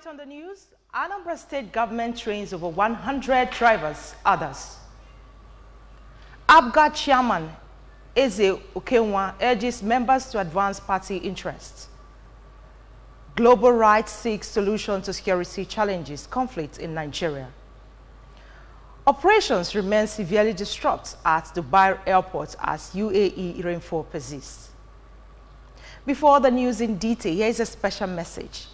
Tonight on the news, Anambra State government trains over 100 drivers, others. APGA chairman Eze Okenwa urges members to advance party interests. Global rights seeks solution to security challenges, conflict in Nigeria. Operations remain severely disrupted at Dubai airport as UAE rainfall persists. Before the news in detail, here is a special message.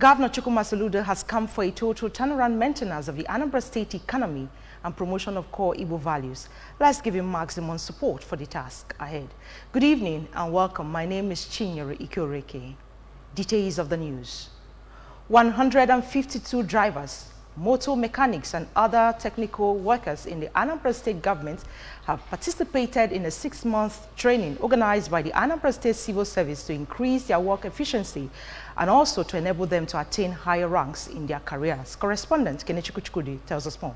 Governor Chukwuma Soludo has come for a total turnaround maintenance of the Anambra State economy and promotion of core Igbo values. Let's give him maximum support for the task ahead. Good evening and welcome. My name is Chinyere Ikoreke. Details of the news. 152 drivers, motor mechanics and other technical workers in the Anambra State government have participated in a six-month training organized by the Anambra State Civil Service to increase their work efficiency and also to enable them to attain higher ranks in their careers. Correspondent Kenichi Kuchukudi tells us more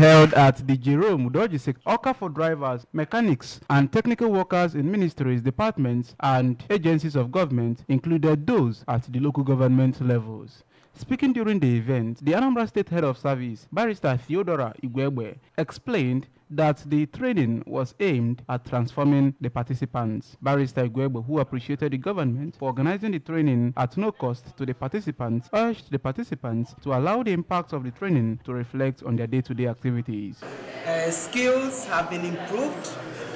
held at the Jerome Udojisek Awka for drivers, mechanics, and technical workers in ministries, departments, and agencies of government included those at the local government levels. Speaking during the event, the Anambra State Head of Service, Barrister Theodora Igwegbe, explained that the training was aimed at transforming the participants. Barrister Igwegbe, who appreciated the government for organizing the training at no cost to the participants, urged the participants to allow the impact of the training to reflect on their day-to-day -day activities. Uh, skills have been improved,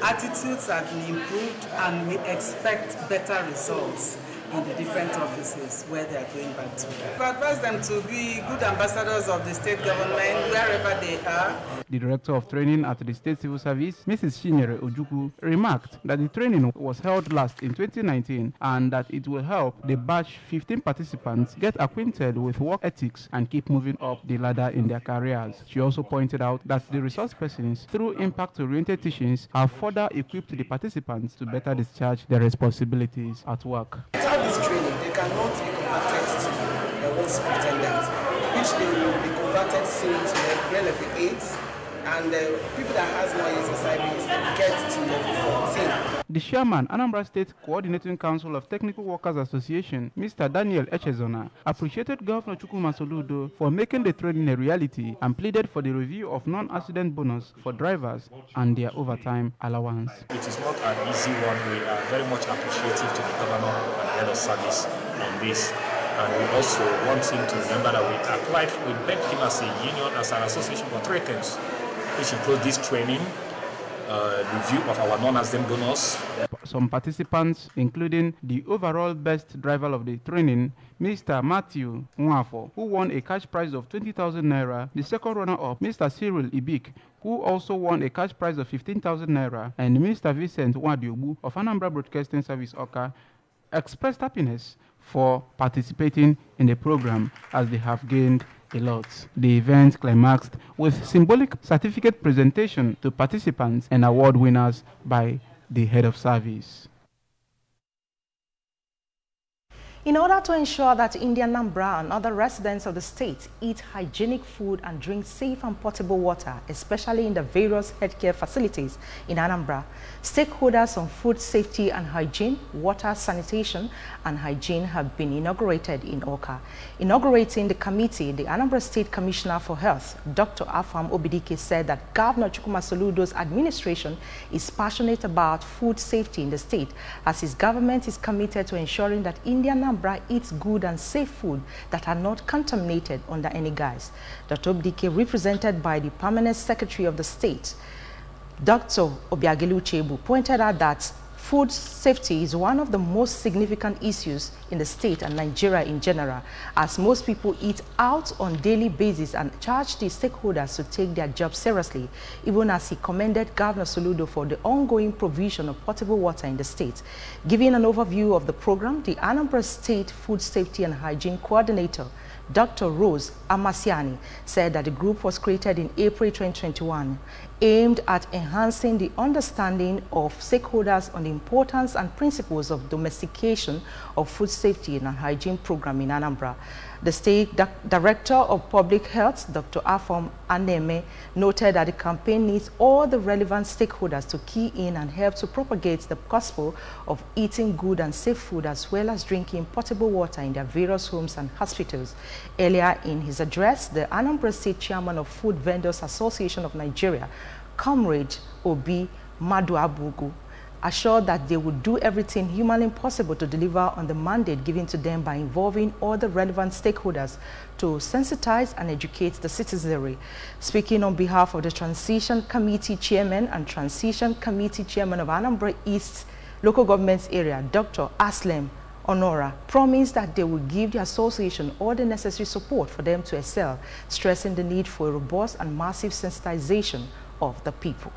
attitudes have been improved, and we expect better results in the different offices where they are going back to. We advise them to be good ambassadors of the state government wherever they are. The director of training at the State Civil Service, Mrs. Shinyere Ojuku, remarked that the training was held last in 2019 and that it will help the batch 15 participants get acquainted with work ethics and keep moving up the ladder in their careers. She also pointed out that the resource persons, through impact-oriented teachings, have further equipped the participants to better discharge their responsibilities at work this training, they cannot be converted to a host pretenders, which they will be converted soon to the level 8 and uh, people that has more years of service get to level 14. The chairman, Anambra State Coordinating Council of Technical Workers Association, Mr. Daniel Echezona, appreciated Governor Chukwuma Soludo for making the training a reality and pleaded for the review of non-accident bonus for drivers and their overtime allowance. It is not an easy one. We are very much appreciative to the governor and head of service on this. And we also want him to remember that we applied, we begged him as a union, as an association for three things which includes this training, uh, review of our non-accident bonus. Some participants, including the overall best driver of the training, Mr. Matthew Nwafo, who won a cash prize of 20,000 naira, the second runner-up, Mr. Cyril Ibik, who also won a cash prize of 15,000 naira, and Mr. Vincent Wadiobu of Anambra Broadcasting Service Awka, expressed happiness for participating in the program as they have gained a lot. The event climaxed with symbolic certificate presentation to participants and award winners by the head of service. In order to ensure that Indian Nambra and other residents of the state eat hygienic food and drink safe and potable water, especially in the various healthcare facilities in Anambra, stakeholders on food safety and hygiene, water sanitation and hygiene have been inaugurated in Awka. Inaugurating the committee, the Anambra State Commissioner for Health, Dr. Afam Obidike, said that Governor Chukwuma Soludo's administration is passionate about food safety in the state, as his government is committed to ensuring that Indian Nambra Anambra eats good and safe food that are not contaminated under any guise. Dr. Obidike, represented by the Permanent Secretary of the State, Dr. Obiagelu Chebu, pointed out that Food safety is one of the most significant issues in the state and Nigeria in general, as most people eat out on daily basis and charge the stakeholders to take their job seriously, even as he commended Governor Soludo for the ongoing provision of potable water in the state. Giving an overview of the program, the Anambra State Food Safety and Hygiene Coordinator, Dr. Rose Amasiani said that the group was created in April 2021, aimed at enhancing the understanding of stakeholders on the importance and principles of domestication of food safety and hygiene program in Anambra. The State Di Director of Public Health, Dr. Afom Aneme, noted that the campaign needs all the relevant stakeholders to key in and help to propagate the gospel of eating good and safe food as well as drinking potable water in their various homes and hospitals. Earlier in his address, the Anambra State Chairman of Food Vendors Association of Nigeria, Comrade Obi Maduabugu, assured that they would do everything humanly possible to deliver on the mandate given to them by involving all the relevant stakeholders to sensitize and educate the citizenry. Speaking on behalf of the Transition Committee Chairman and Transition Committee Chairman of Anambra East Local Government Area, Dr. Aslem Honora promised that they will give the association all the necessary support for them to excel, stressing the need for a robust and massive sensitization of the people.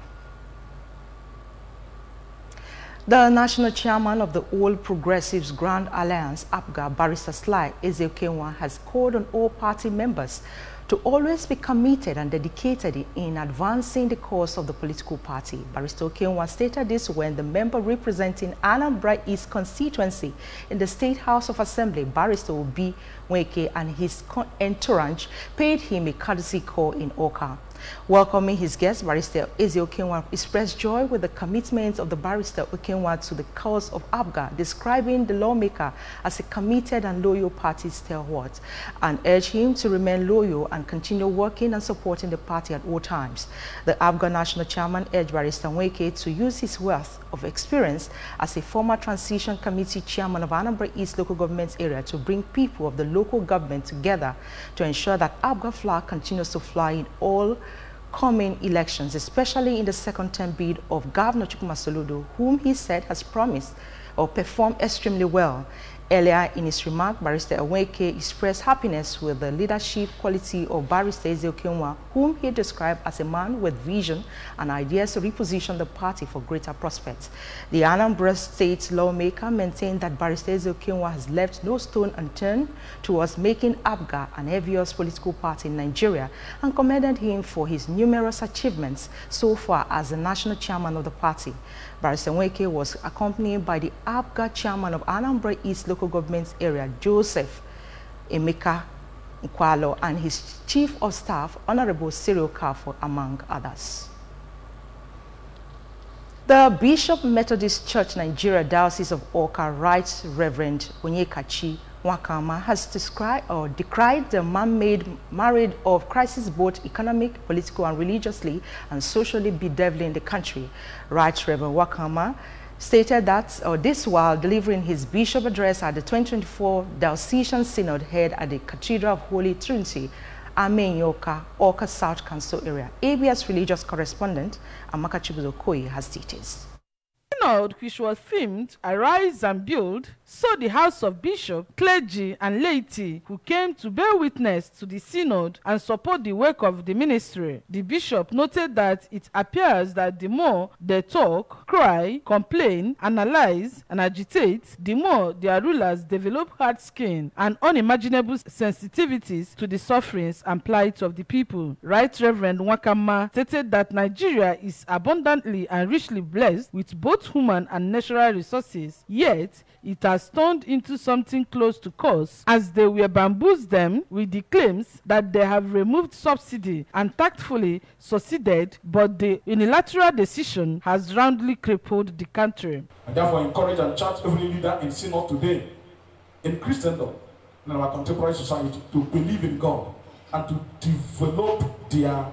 The national chairman of the All Progressives Grand Alliance, APGA, Barrister Sly Ezeokenwa, has called on all party members to always be committed and dedicated in advancing the cause of the political party. Barrister Okenwa stated this when the member representing Anambra East constituency in the State House of Assembly, Barrister Obi Weke and his entourage paid him a courtesy call in Awka. Welcoming his guest, Barrister Eze Okenwa expressed joy with the commitment of the Barrister Okenwa to the cause of APGA, describing the lawmaker as a committed and loyal party stalwart, and urged him to remain loyal and continue working and supporting the party at all times. The APGA National Chairman urged Barrister Weke to use his wealth of experience as a former Transition Committee Chairman of Anambra East Local Government Area to bring people of the local government together to ensure that APGA flag continues to fly in all coming elections, especially in the second term bid of Governor Chukwuma Soludo, whom he said has promised or performed extremely well. Earlier in his remark, Barrister Aweke expressed happiness with the leadership quality of Barrister Ezeokenwa, whom he described as a man with vision and ideas to reposition the party for greater prospects. The Anambra State lawmaker maintained that Barrister Ezeokenwa has left no stone unturned towards making APGA an obvious political party in Nigeria and commended him for his numerous achievements so far as the national chairman of the party. Barrister Weke was accompanied by the APGA chairman of Anambra East Local Government Area, Joseph Emeka Nkwalo, and his chief of staff, Honorable Cyril Kafo, among others. The Bishop Methodist Church Nigeria Diocese of Awka Right Reverend Onyekachi Wakama has described or decried the man-made marriage of crisis both economic, political and religiously and socially bedeviling the country. Right Reverend Wakama stated that uh, this while delivering his bishop address at the 2024 Diocesan Synod held at the Cathedral of Holy Trinity, Amenyoka, Awka South Council area. ABS religious correspondent Amaka Chibuzo Okoye has details synod which was themed Arise and Build saw the House of Bishop, clergy, and laity who came to bear witness to the synod and support the work of the ministry. The bishop noted that it appears that the more they talk, cry, complain, analyze, and agitate, the more their rulers develop hard skin and unimaginable sensitivities to the sufferings and plight of the people. Right Reverend Wakama stated that Nigeria is abundantly and richly blessed with both human and natural resources, yet it has turned into something close to curse as they were bamboozled them with the claims that they have removed subsidy and tactfully succeeded, but the unilateral decision has roundly crippled the country. I therefore encourage and charge every leader in Synod today, in Christendom, in our contemporary society, to believe in God and to develop their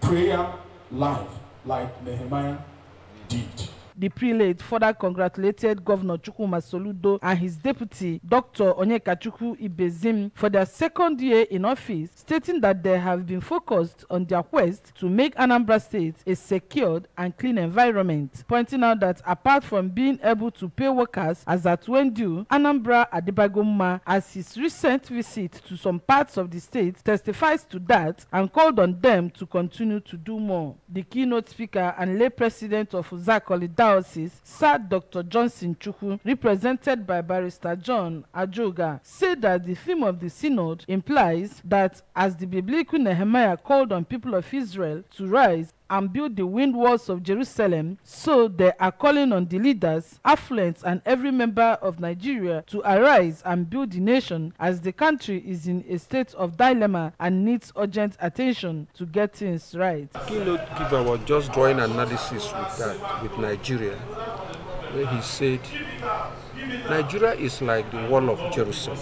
prayer life like Nehemiah did. The prelate further congratulated Governor Chukwuma Soludo and his deputy, Dr. Onyekachukwu Ibezim, for their second year in office, stating that they have been focused on their quest to make Anambra State a secured and clean environment, pointing out that apart from being able to pay workers as at when due, Anambra Adibagoma, as his recent visit to some parts of the state, testifies to that and called on them to continue to do more. The keynote speaker and lay president of Uzakoli Diocese, Sir Dr. Johnson Chukwu, represented by Barrister John Ajoga, said that the theme of the synod implies that as the biblical Nehemiah called on people of Israel to rise and build the wind walls of Jerusalem. So they are calling on the leaders, affluents, and every member of Nigeria to arise and build the nation as the country is in a state of dilemma and needs urgent attention to get things right. Keynote giver was just drawing analysis with that, with Nigeria, where he said, Nigeria is like the wall of Jerusalem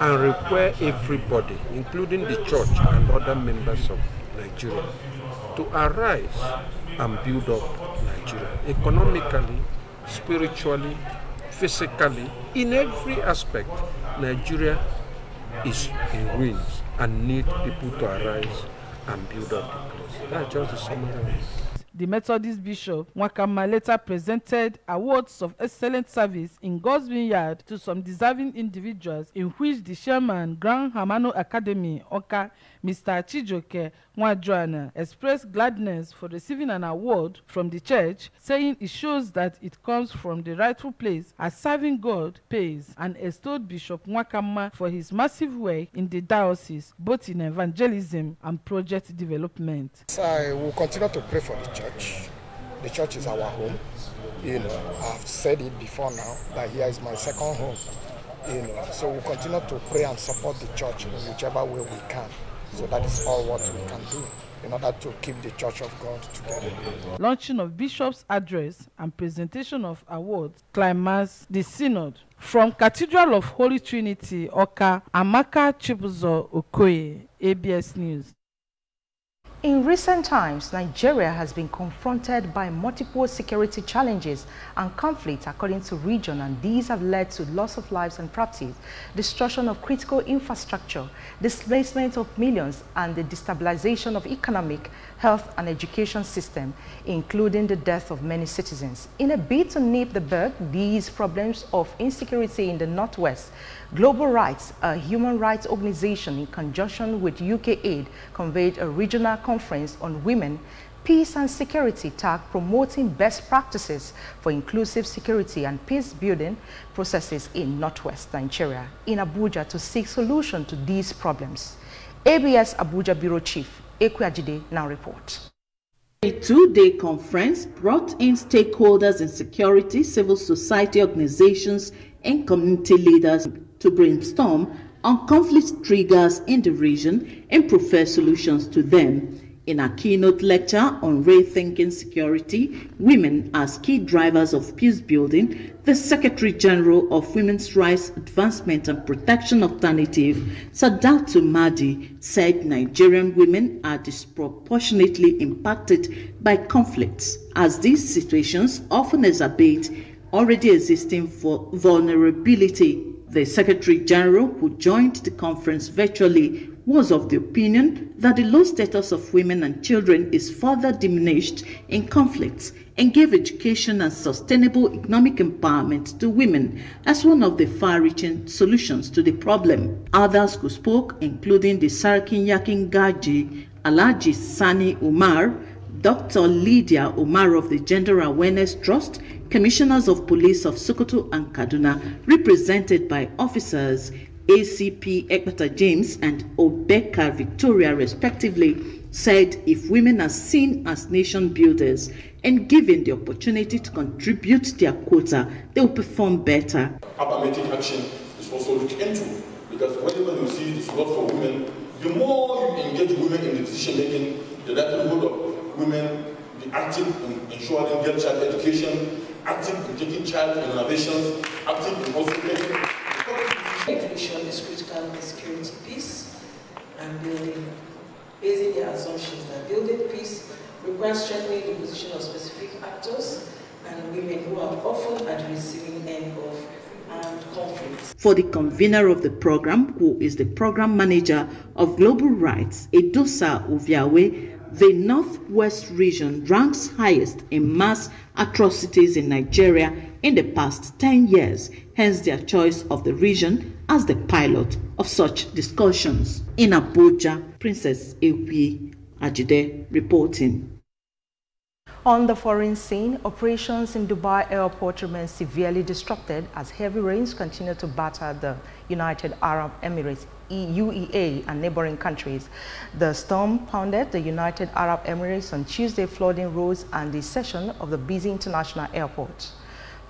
and require everybody, including the church and other members of Nigeria, to arise and build up Nigeria economically, spiritually, physically, in every aspect. Nigeria is in ruins and need people to arise and build up the place. That's just the summary. The Methodist Bishop Nwakama later presented awards of excellent service in God's vineyard to some deserving individuals, in which the chairman, Grand Hamano Academy, Oka, Mr. Chijoke Nwajuana, expressed gladness for receiving an award from the church, saying it shows that it comes from the rightful place as serving God pays, and extolled Bishop Nwakama for his massive work in the diocese, both in evangelism and project development. I will continue to pray for the church. The church is our home. You know, I've said it before now that here is my second home. You know, so we'll continue to pray and support the church in whichever way we can. So that is all what we can do in order to keep the Church of God together. Launching of Bishop's address and presentation of awards climax the synod. From Cathedral of Holy Trinity, Oka, Amaka Chibuzo Okoye, ABS News. In recent times, Nigeria has been confronted by multiple security challenges and conflicts according to region and these have led to loss of lives and property, destruction of critical infrastructure, displacement of millions and the destabilization of economic, health and education system, including the death of many citizens. In a bid to nip the bud, these problems of insecurity in the Northwest, Global Rights, a human rights organization in conjunction with UK Aid, conveyed a regional conference on women, peace and security tag promoting best practices for inclusive security and peace building processes in Northwest Nigeria in Abuja to seek solution to these problems. ABS Abuja Bureau Chief Ekwajide now reports. A two-day conference brought in stakeholders in security, civil society organizations, and community leaders to brainstorm on conflict triggers in the region and prefer solutions to them. In a keynote lecture on rethinking security, women as key drivers of peace building, the Secretary General of Women's Rights Advancement and Protection Alternative, Saudatu Mahdi, said Nigerian women are disproportionately impacted by conflicts, as these situations often exacerbate already existing for vulnerability. The Secretary General, who joined the conference virtually, was of the opinion that the low status of women and children is further diminished in conflicts and gave education and sustainable economic empowerment to women as one of the far-reaching solutions to the problem. Others who spoke, including the Sarakin Yakin Gaji, Alaji Sani Umar, Dr. Lydia Umar of the Gender Awareness Trust, Commissioners of Police of Sokoto and Kaduna, represented by officers ACP Ekbata James and Obeka Victoria, respectively, said if women are seen as nation builders and given the opportunity to contribute their quota, they will perform better. Affirmative action is also looked into because whenever you see this work for women, the more you engage women in the decision making, the likelihood of women be active in ensuring girl child education, active in taking child innovations, active in also making Education is critical in security peace and building, basing the assumptions that building peace requires strengthening the position of specific actors and women who are often at the receiving end of. For the convener of the program, who is the program manager of Global Rights, Edosa Oviawe, the Northwest region ranks highest in mass atrocities in Nigeria in the past 10 years, hence their choice of the region as the pilot of such discussions. In Abuja, Princess Ewi Ajide reporting. On the foreign scene, operations in Dubai airport remain severely disrupted as heavy rains continue to batter the United Arab Emirates UEA and neighboring countries. The storm pounded the United Arab Emirates on Tuesday, flooding roads and the section of the busy international airport.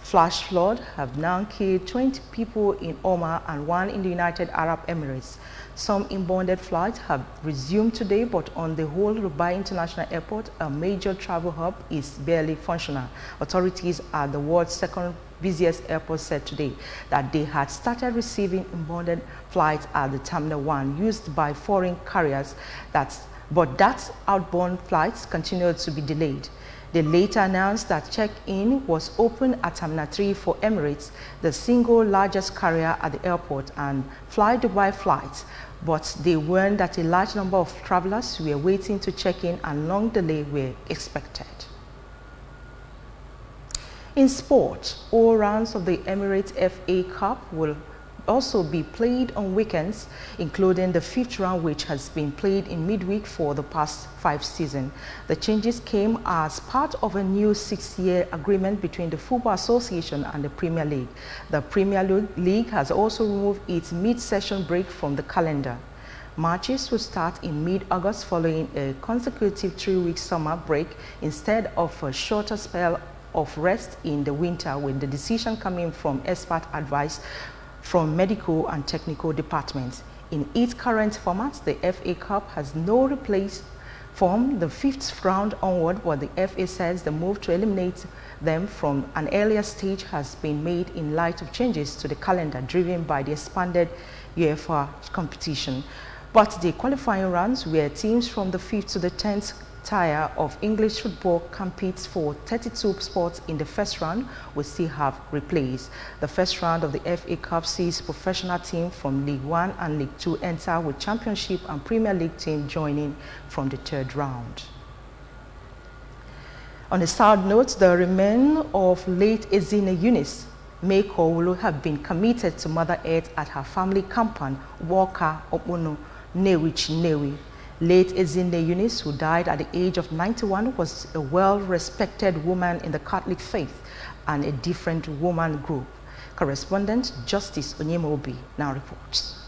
Flash flood have now killed 20 people in Oman and one in the United Arab Emirates. Some inbound flights have resumed today, but on the whole, Dubai International Airport, a major travel hub, is barely functional. Authorities at the world's second busiest airport said today that they had started receiving inbound flights at the Terminal 1 used by foreign carriers, that's, but that outbound flights continued to be delayed. They later announced that check-in was open at Terminal 3 for Emirates, the single largest carrier at the airport, and Fly Dubai flights but they warned that a large number of travelers were waiting to check in and long delay were expected. In sport, all rounds of the Emirates FA Cup will also be played on weekends, including the fifth round which has been played in midweek for the past five seasons. The changes came as part of a new six-year agreement between the Football Association and the Premier League. The Premier League has also removed its mid-session break from the calendar. Matches will start in mid-August following a consecutive three-week summer break instead of a shorter spell of rest in the winter with the decision coming from expert advice from medical and technical departments. In its current format, the FA Cup has no replace from the fifth round onward, but the FA says the move to eliminate them from an earlier stage has been made in light of changes to the calendar driven by the expanded UEFA competition. But the qualifying rounds where teams from the 5th to the 10th tier of English football competes for 32 spots in the first round still have replays. The first round of the FA Cup sees professional teams from League 1 and League 2 enter with Championship and Premier League team joining from the third round. On a sad note, the remains of late Ezine Eunice May Kowulu have been committed to Mother Earth at her family compound, Walker Opono, Newi Chinewi. Late Ezinde Eunice, who died at the age of 91, was a well-respected woman in the Catholic faith and a different woman group. Correspondent Justice Onyemobi now reports.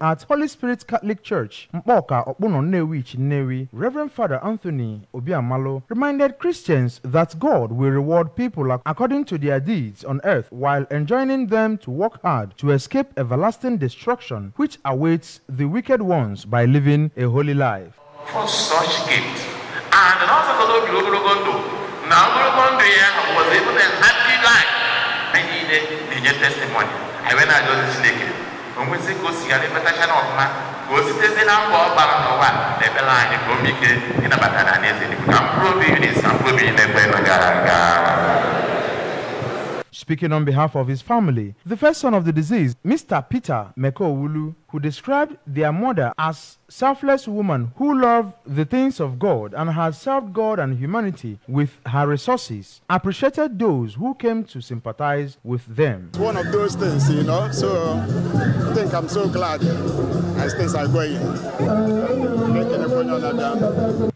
At Holy Spirit Catholic Church, Mpoka Okpuno Nnewi Chinewi, Reverend Father Anthony Obiamalo reminded Christians that God will reward people according to their deeds on earth while enjoining them to work hard to escape everlasting destruction which awaits the wicked ones by living a holy life. For such gift, and also for the now was able to happy life. I needed testimony. I went out to the onwezi ka o sigara emetacha na ọfụma ka o sitezi na mbọ ọ gbara n'ụwa na ebela anyị ka o mee ike ịnabata na n'eze ka mkpụrụ obi unis na mkpụrụ obi na-ekwe na gara aga Speaking on behalf of his family, the first son of the deceased, Mr. Peter Mekowulu, who described their mother as selfless woman who loved the things of God and has served God and humanity with her resources, appreciated those who came to sympathize with them. It's one of those things, you know, so I think I'm so glad as things are going.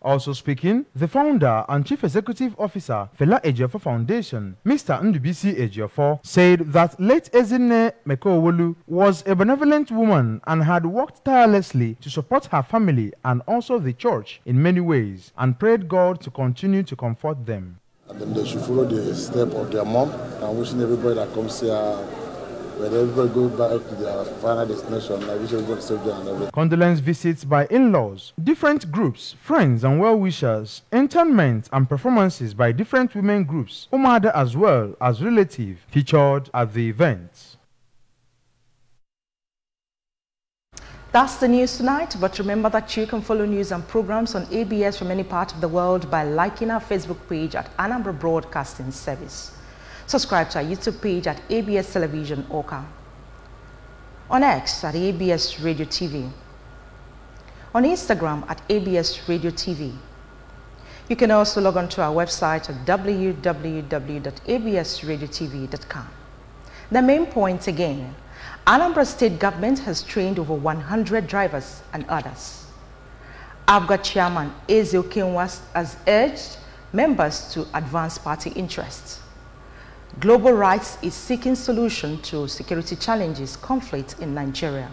Also speaking, the founder and chief executive officer, Fela Ejiofor Foundation, Mr. Ndubisi Ejiofor, said that late Ezine Mekowolu was a benevolent woman and had worked tirelessly to support her family and also the church in many ways and prayed God to continue to comfort them. And then they should follow the step of their mom and wishing everybody that comes here when everybody goes back to their final destination, I wish everybody safe there and everything. Condolence visits by in-laws, different groups, friends and well-wishers, internment and performances by different women groups, Umada as well as relatives featured at the event. That's the news tonight, but remember that you can follow news and programs on ABS from any part of the world by liking our Facebook page at Anambra Broadcasting Service. Subscribe to our YouTube page at ABS Television Awka. On X at ABS Radio TV. On Instagram at ABS Radio TV. You can also log on to our website at www.absradiotv.com. The main point again, Anambra State government has trained over 100 drivers and others. APGA chairman Eze Okenwa has urged members to advance party interests. Global Rights is seeking solution to security challenges conflict in Nigeria.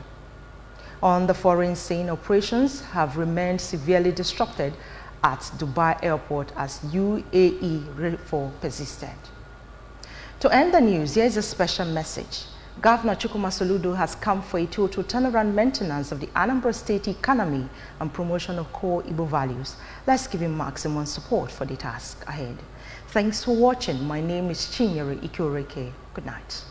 on the foreign scene operations have remained severely disrupted at Dubai airport as UAE rainfall persisted. To end the news, here is a special message. Governor Chukwuma Soludo has come for a total turnaround maintenance of the Anambra State economy and promotion of core Igbo values. Let's give him maximum support for the task ahead. Thanks for watching. My name is Chinyere Ikioreke. Good night.